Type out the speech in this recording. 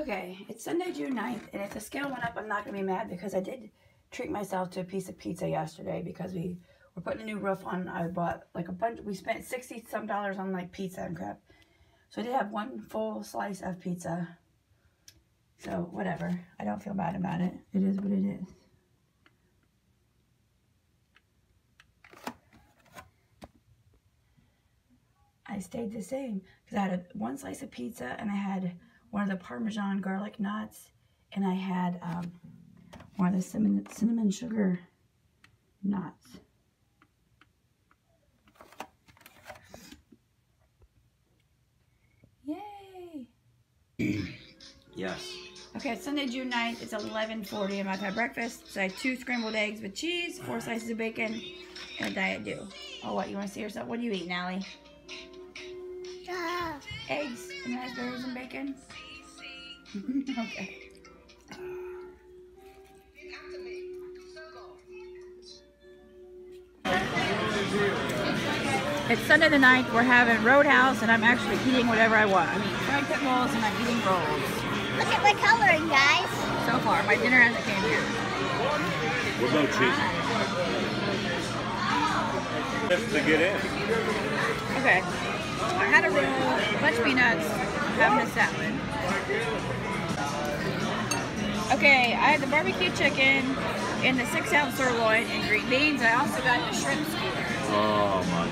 Okay, it's Sunday, June 9th, and if the scale went up, I'm not going to be mad because I did treat myself to a piece of pizza yesterday because we were putting a new roof on. I bought like a bunch, we spent 60 some dollars on like pizza and crap. So I did have one full slice of pizza. So whatever, I don't feel bad about it. It is what it is. I stayed the same because I had a, one slice of pizza and I had one of the Parmesan garlic nuts and I had um, one of the cinnamon, cinnamon sugar nuts. Yay! Yes. Okay, Sunday, June 9th. It's 11.40. and I'm about to have breakfast. So I had two scrambled eggs with cheese, four slices of bacon, and a Diet Dew. Oh, what? You want to see yourself? What are you eating, Allie? Ah, Eggs and raspberries and bacon? okay. It's Sunday the 9th. We're having Roadhouse, and I'm actually eating whatever I want. I'm eating fried pit rolls, and I'm eating rolls. look at my coloring, guys. So far, my dinner hasn't came yet. What about cheese? Just to get in. Okay. I had a roll, a bunch of peanuts, Okay, I had the barbecue chicken and the six ounce sirloin and green beans. I also got the shrimp skewer. Oh my.